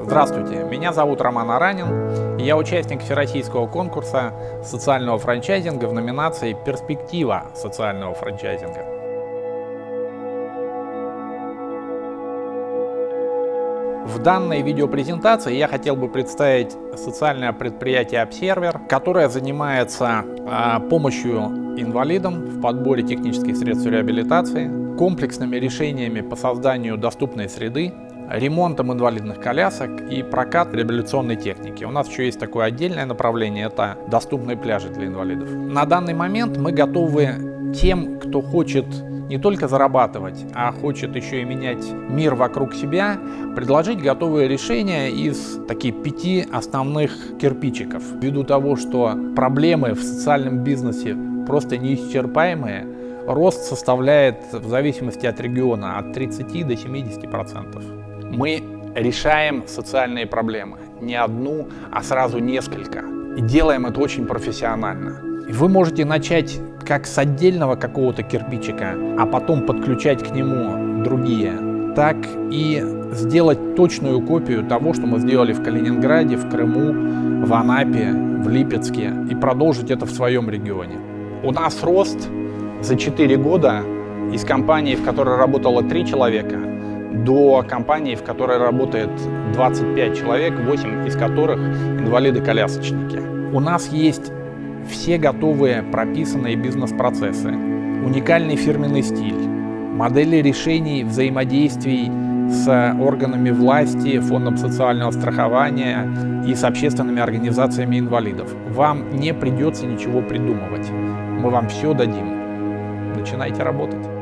Здравствуйте, меня зовут Роман Аранин, и я участник всероссийского конкурса социального франчайзинга в номинации «Перспектива социального франчайзинга». В данной видеопрезентации я хотел бы представить социальное предприятие Observer, которое занимается а, помощью инвалидам в подборе технических средств реабилитации, комплексными решениями по созданию доступной среды, ремонтом инвалидных колясок и прокат реабилитационной техники. У нас еще есть такое отдельное направление, это доступные пляжи для инвалидов. На данный момент мы готовы тем, кто хочет не только зарабатывать, а хочет еще и менять мир вокруг себя, предложить готовые решения из таких пяти основных кирпичиков. Ввиду того, что проблемы в социальном бизнесе просто неисчерпаемые, рост составляет в зависимости от региона от 30 до 70 процентов. Мы решаем социальные проблемы. Не одну, а сразу несколько. И делаем это очень профессионально. Вы можете начать как с отдельного какого-то кирпичика, а потом подключать к нему другие, так и сделать точную копию того, что мы сделали в Калининграде, в Крыму, в Анапе, в Липецке, и продолжить это в своем регионе. У нас рост за 4 года из компании, в которой работало 3 человека, до компании, в которой работает 25 человек, 8 из которых инвалиды-колясочники. У нас есть все готовые прописанные бизнес-процессы, уникальный фирменный стиль, модели решений взаимодействий с органами власти, фондом социального страхования и с общественными организациями инвалидов. Вам не придется ничего придумывать. Мы вам все дадим. Начинайте работать.